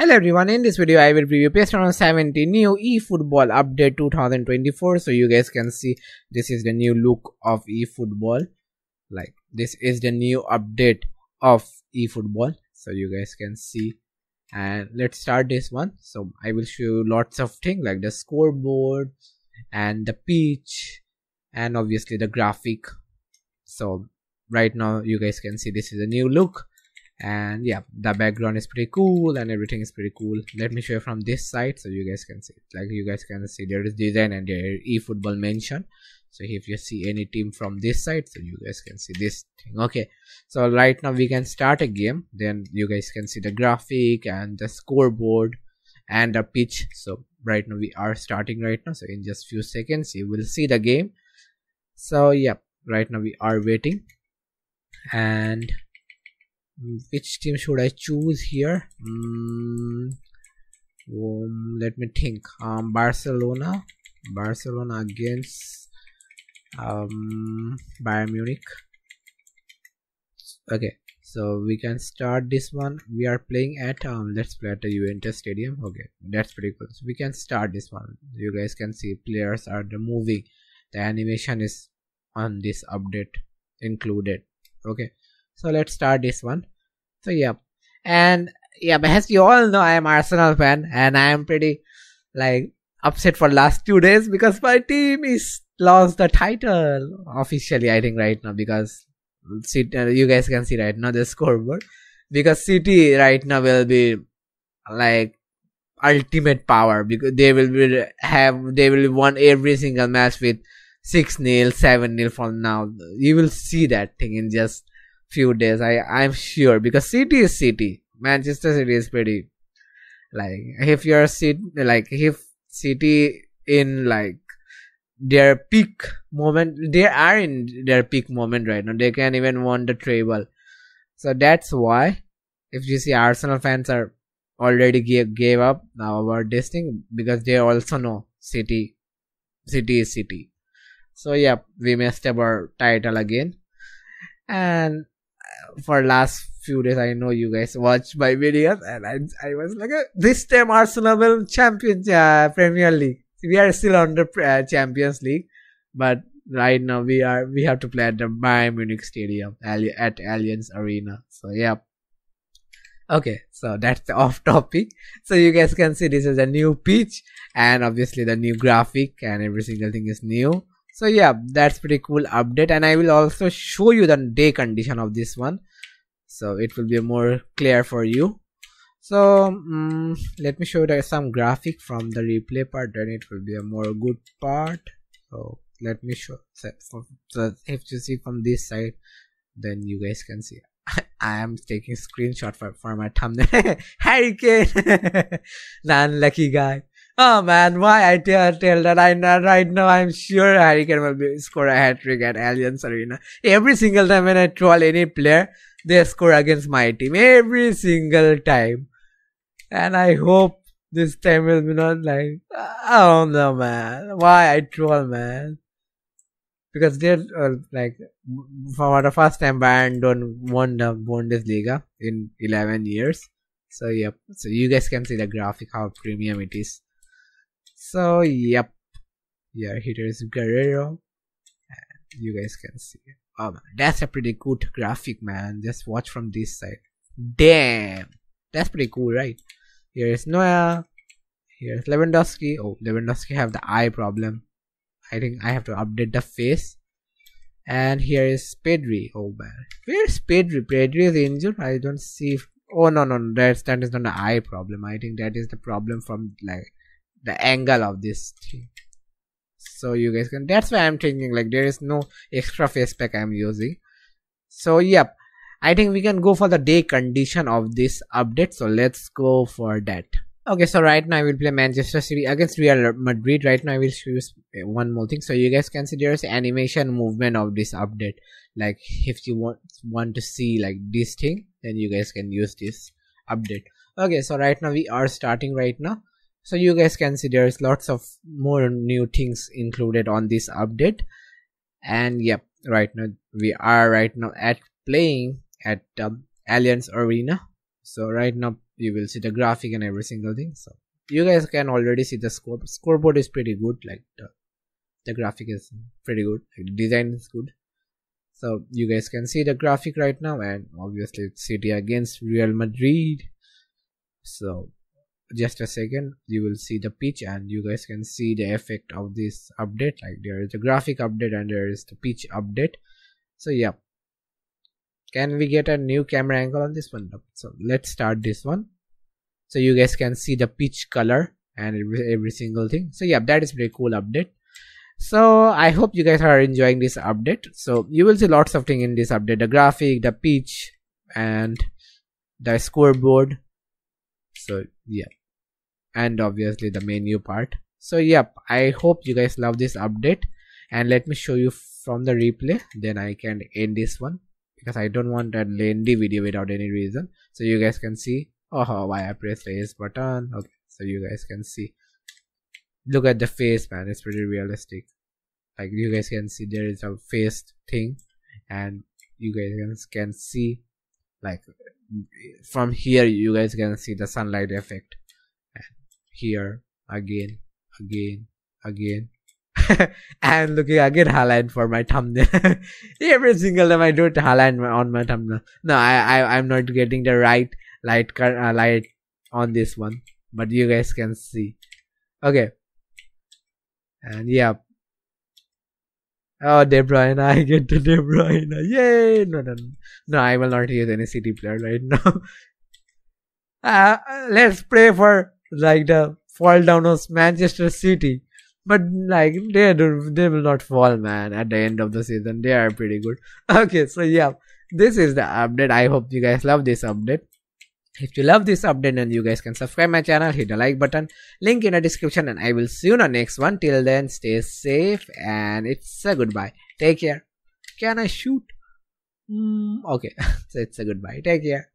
Hello everyone, in this video I will review PES 17 new eFootball update 2024 so you guys can see this is the new look of eFootball. Like this is the new update of eFootball. So you guys can see. And let's start this one. So I will show you lots of things like the scoreboard and the pitch and obviously the graphic. So right now you guys can see this is a new look and yeah the background is pretty cool and everything is pretty cool. Let me show you from this side so you guys can see. Like you guys can see there is design and there eFootball mention. So if you see any team from this side so you guys can see this thing. Okay. So right now we can start a game. Then you guys can see the graphic and the scoreboard and the pitch. So right now we are starting right now. So in just few seconds you will see the game. So yeah right now we are waiting. And which team should I choose here? Mm, um, let me think. Um, Barcelona. Barcelona against um, Bayern Munich. Okay so we can start this one. We are playing at um let's play at the Juventus stadium. Okay that's pretty cool. So we can start this one. You guys can see players are the moving. The animation is on this update included. Okay so let's start this one so yeah. And yeah but as you all know i am arsenal fan and i am pretty like upset for last two days because my team is lost the title officially i think right now because uh, you guys can see right now the scoreboard because city right now will be like ultimate power because they will be have they will won every single match with 6 nil 7 nil from now. You will see that thing in just few days. I i'm sure because city is city. Manchester city is pretty like if you're city like if city in like their peak moment they are in their peak moment right now. They can even won the treble so that's why if you see arsenal fans are already gave, gave up now about this thing because they also know city city is city. So yeah we messed up our title again. And for last few days i know you guys watch my videos and i, I was like uh, this time arsenal will champion uh, premier league. We are still under uh, champions league but right now we are we have to play at the bayern munich stadium at allianz arena. So yeah. Okay so that's the off topic. So you guys can see this is a new pitch and obviously the new graphic and every single thing is new so yeah that's pretty cool update. And i will also show you the day condition of this one. So it will be more clear for you. So um, let me show you some graphic from the replay part then it will be a more good part. So let me show so, if you see from this side then you guys can see. I am taking screenshot for, for my thumbnail. Harry Kane! The unlucky guy. Oh man, why I tell, tell that I right now I'm sure Harry Kane will be, score a hat trick at Allianz Arena. Every single time when I troll any player, they score against my team. Every single time. And I hope this time will be not like, I don't know man. Why I troll man. Because they're uh, like, for the first time Bayern don't won the Bundesliga in 11 years. So yep, so you guys can see the graphic how premium it is. So yep, yeah, here is Guerreiro. And you guys can see. Oh man, that's a pretty good graphic, man. Just watch from this side. Damn, that's pretty cool, right? Here is Neuer. Here's Lewandowski. Oh, Lewandowski have the eye problem. I think I have to update the face. And here is Pedri. Oh man, where's Pedri? Pedri is injured. I don't see. If, oh no no, no that's that is not the eye problem. I think that is the problem from like the angle of this thing. So you guys can that's why i'm thinking like there is no extra face pack i'm using. So yep. I think we can go for the day condition of this update. So let's go for that. Okay so right now i will play manchester city against real madrid. Right now i will choose eh, one more thing. So you guys can see there's animation movement of this update. Like if you want want to see like this thing then you guys can use this update. Okay so right now we are starting right now so you guys can see there's lots of more new things included on this update. And yep right now we are right now at playing at um, allianz arena. So right now you will see the graphic and every single thing. So you guys can already see the score scoreboard is pretty good like the, the graphic is pretty good like design is good. So you guys can see the graphic right now and obviously it's city against real madrid. So just a second you will see the pitch and you guys can see the effect of this update. Like there is a graphic update and there is the pitch update. So yeah. Can we get a new camera angle on this one? So let's start this one. So you guys can see the pitch color and every, every single thing. So yeah that is pretty cool update. So i hope you guys are enjoying this update. So you will see lots of things in this update. The graphic the pitch and the scoreboard. So yeah and obviously the menu part so yep i hope you guys love this update and let me show you from the replay then i can end this one because I don't want a lengthy video without any reason. So you guys can see oh why I press the S button. Okay, so you guys can see. Look at the face, man. It's pretty realistic. Like you guys can see there is a face thing, and you guys can see like from here you guys can see the sunlight effect. And here again, again, again, and looking again highlight for my thumbnail. Every single time I do it highlight on my thumbnail. No, I, I I'm not getting the right light uh, light on this one, but you guys can see. Okay, and yeah. Oh, De Bruyne, I get to De Bruyne. Yay! No, no, no. No, I will not use any City player right now. uh, let's pray for like the fall down of Manchester City but like they do, they will not fall, man. At the end of the season, they are pretty good. Okay, so yeah, this is the update. I hope you guys love this update. If you love this update, then you guys can subscribe my channel, hit the like button, link in the description, and I will see you in the next one. Till then, stay safe and it's a goodbye. Take care. Can I shoot? Mm, okay, so it's a goodbye. Take care.